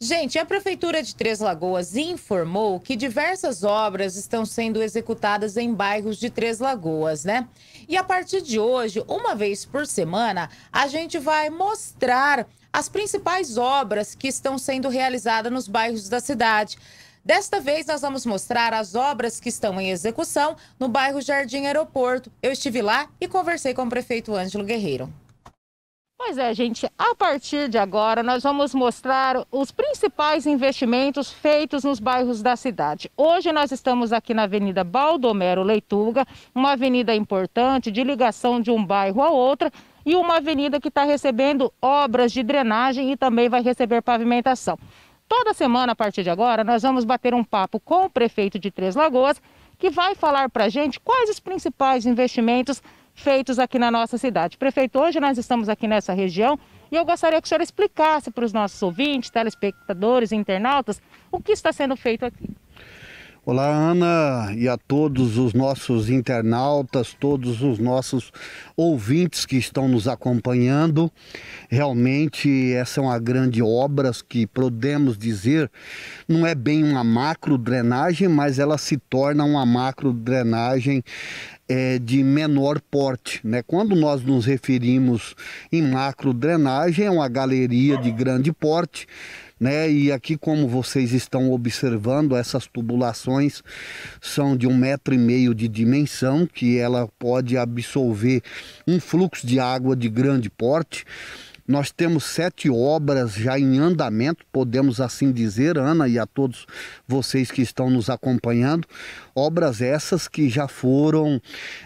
Gente, a Prefeitura de Três Lagoas informou que diversas obras estão sendo executadas em bairros de Três Lagoas, né? E a partir de hoje, uma vez por semana, a gente vai mostrar as principais obras que estão sendo realizadas nos bairros da cidade. Desta vez, nós vamos mostrar as obras que estão em execução no bairro Jardim Aeroporto. Eu estive lá e conversei com o prefeito Ângelo Guerreiro. Pois é, gente, a partir de agora nós vamos mostrar os principais investimentos feitos nos bairros da cidade. Hoje nós estamos aqui na Avenida Baldomero Leituga, uma avenida importante de ligação de um bairro a outro e uma avenida que está recebendo obras de drenagem e também vai receber pavimentação. Toda semana, a partir de agora, nós vamos bater um papo com o prefeito de Três Lagoas, que vai falar para a gente quais os principais investimentos feitos aqui na nossa cidade. Prefeito, hoje nós estamos aqui nessa região e eu gostaria que o senhor explicasse para os nossos ouvintes, telespectadores internautas o que está sendo feito aqui. Olá, Ana, e a todos os nossos internautas, todos os nossos ouvintes que estão nos acompanhando. Realmente, essa é uma grande obra que podemos dizer, não é bem uma macro drenagem, mas ela se torna uma macro drenagem é, de menor porte. Né? Quando nós nos referimos em macro drenagem, é uma galeria de grande porte né? E aqui, como vocês estão observando, essas tubulações são de um metro e meio de dimensão, que ela pode absorver um fluxo de água de grande porte. Nós temos sete obras já em andamento, podemos assim dizer, Ana, e a todos vocês que estão nos acompanhando. Obras essas que já foram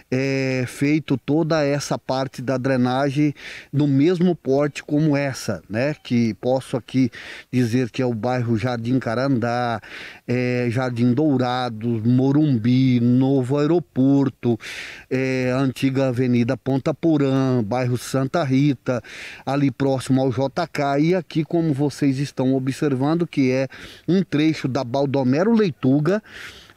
é, feito toda essa parte da drenagem no mesmo porte como essa, né? Que posso aqui dizer que é o bairro Jardim Carandá, é, Jardim Dourado, Morumbi, Novo Aeroporto, é, antiga Avenida Ponta Porã, bairro Santa Rita, ali próximo ao JK e aqui como vocês estão observando que é um trecho da Baldomero Leituga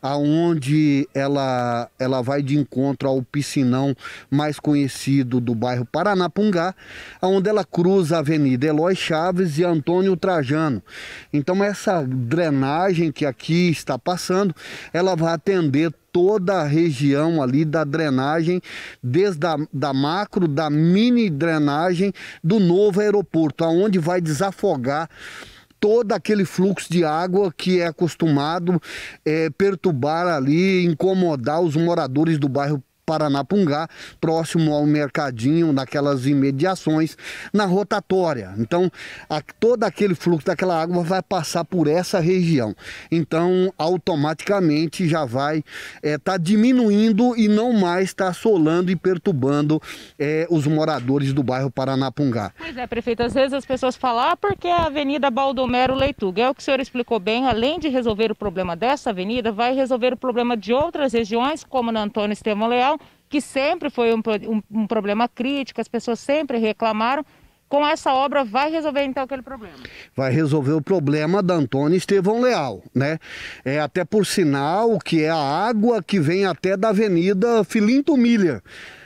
aonde ela, ela vai de encontro ao piscinão mais conhecido do bairro Paranapungá, aonde ela cruza a Avenida Eloy Chaves e Antônio Trajano. Então essa drenagem que aqui está passando, ela vai atender toda a região ali da drenagem, desde a da macro, da mini drenagem do novo aeroporto, aonde vai desafogar todo aquele fluxo de água que é acostumado é, perturbar ali, incomodar os moradores do bairro Paranapungá, próximo ao mercadinho, naquelas imediações, na rotatória. Então, a, todo aquele fluxo daquela água vai passar por essa região. Então, automaticamente já vai estar é, tá diminuindo e não mais está assolando e perturbando é, os moradores do bairro Paranapungá. Pois é, prefeito, às vezes as pessoas falam, ah, porque a Avenida Baldomero Leituga. É o que o senhor explicou bem, além de resolver o problema dessa avenida, vai resolver o problema de outras regiões, como na Antônio Estevão Leal, que sempre foi um, um, um problema crítico, as pessoas sempre reclamaram, com essa obra vai resolver então aquele problema? Vai resolver o problema da Antônio Estevão Leal, né? É até por sinal que é a água que vem até da Avenida Filinto Miller.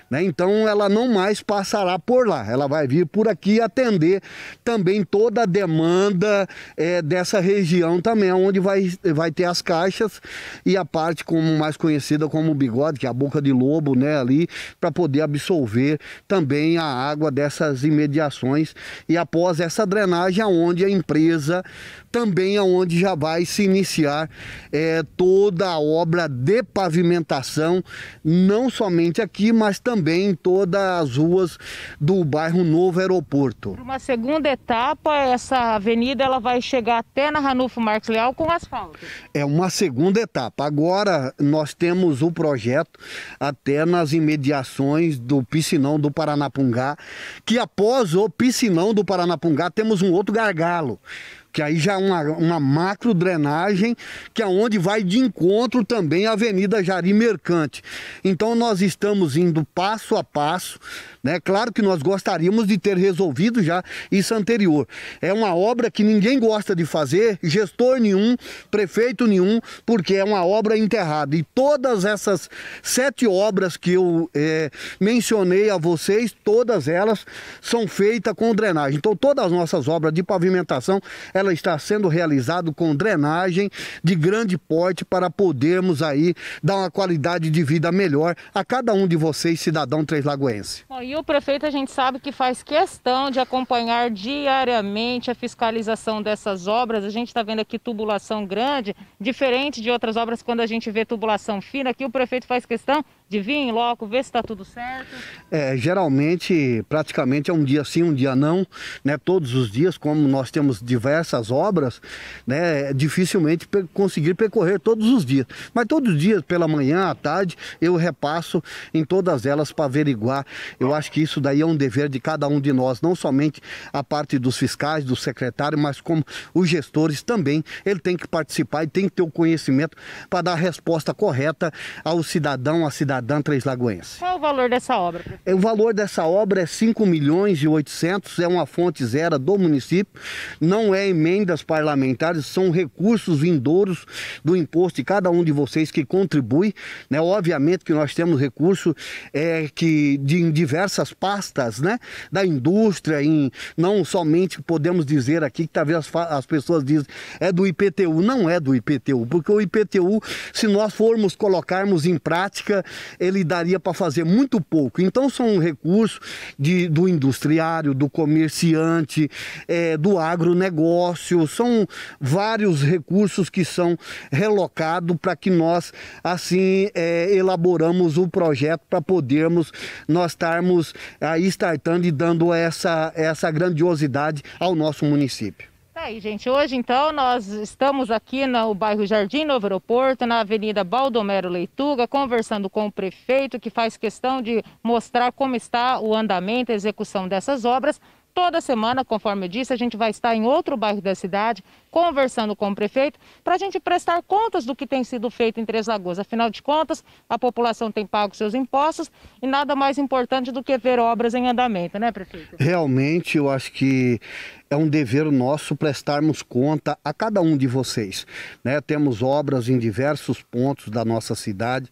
Né? Então ela não mais passará por lá, ela vai vir por aqui atender também toda a demanda é, dessa região também, onde vai, vai ter as caixas e a parte como mais conhecida como bigode, que é a boca de lobo, né, ali, para poder absorver também a água dessas imediações e após essa drenagem aonde a empresa também aonde já vai se iniciar é, toda a obra de pavimentação, não somente aqui, mas também em todas as ruas do bairro Novo Aeroporto. Uma segunda etapa, essa avenida ela vai chegar até na Ranulfo Marques Leal com asfalto. É uma segunda etapa. Agora nós temos o projeto até nas imediações do piscinão do Paranapungá, que após o piscinão do Paranapungá temos um outro gargalo que aí já é uma, uma macro drenagem, que é onde vai de encontro também a Avenida Jari Mercante. Então nós estamos indo passo a passo, Né? Claro que nós gostaríamos de ter resolvido já isso anterior. É uma obra que ninguém gosta de fazer, gestor nenhum, prefeito nenhum, porque é uma obra enterrada. E todas essas sete obras que eu é, mencionei a vocês, todas elas são feitas com drenagem. Então todas as nossas obras de pavimentação, ela está sendo realizada com drenagem de grande porte para podermos aí dar uma qualidade de vida melhor a cada um de vocês, cidadão Três Lagoense. E o prefeito a gente sabe que faz questão de acompanhar diariamente a fiscalização dessas obras. A gente está vendo aqui tubulação grande, diferente de outras obras quando a gente vê tubulação fina. Aqui o prefeito faz questão de vir em loco, ver se está tudo certo? É, geralmente, praticamente é um dia sim, um dia não, né? Todos os dias, como nós temos diversas obras, né? Dificilmente conseguir percorrer todos os dias. Mas todos os dias, pela manhã, à tarde, eu repasso em todas elas para averiguar. Eu acho que isso daí é um dever de cada um de nós, não somente a parte dos fiscais, do secretário, mas como os gestores também. Ele tem que participar e tem que ter o conhecimento para dar a resposta correta ao cidadão, à cidadã cidadã Três Lagoense. Qual é o valor dessa obra? O valor dessa obra é 5 milhões e 800, é uma fonte zero do município, não é emendas parlamentares, são recursos vindouros do imposto de cada um de vocês que contribui, né? Obviamente que nós temos recurso é, que de em diversas pastas, né? Da indústria, em, não somente podemos dizer aqui que talvez as, as pessoas dizem é do IPTU, não é do IPTU, porque o IPTU, se nós formos colocarmos em prática, ele daria para fazer muito pouco. Então são recursos de, do industriário, do comerciante, é, do agronegócio, são vários recursos que são relocados para que nós assim é, elaboramos o projeto para podermos nós estarmos aí startando e dando essa, essa grandiosidade ao nosso município. Tá aí, gente. Hoje, então, nós estamos aqui no bairro Jardim Novo Aeroporto, na Avenida Baldomero Leituga, conversando com o prefeito, que faz questão de mostrar como está o andamento, a execução dessas obras. Toda semana, conforme eu disse, a gente vai estar em outro bairro da cidade, conversando com o prefeito, para a gente prestar contas do que tem sido feito em Três Lagoas. Afinal de contas, a população tem pago seus impostos e nada mais importante do que ver obras em andamento, né, prefeito? Realmente, eu acho que é um dever nosso prestarmos conta a cada um de vocês. Né? Temos obras em diversos pontos da nossa cidade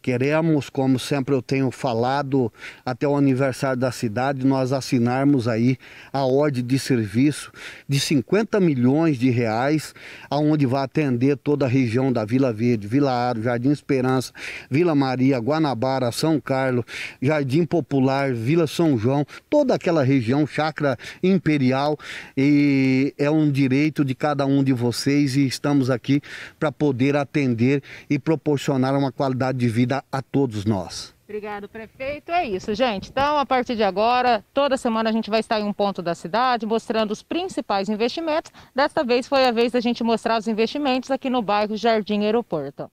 Queremos, como sempre eu tenho falado, até o aniversário da cidade, nós assinarmos aí a ordem de serviço de 50 milhões de reais, aonde vai atender toda a região da Vila Verde, Vila Aro, Jardim Esperança, Vila Maria, Guanabara, São Carlos, Jardim Popular, Vila São João, toda aquela região, chácara imperial, e é um direito de cada um de vocês e estamos aqui para poder atender e proporcionar uma qualidade de vida vida a todos nós. Obrigado, prefeito. É isso, gente. Então, a partir de agora, toda semana a gente vai estar em um ponto da cidade mostrando os principais investimentos. Desta vez foi a vez da gente mostrar os investimentos aqui no bairro Jardim Aeroporto.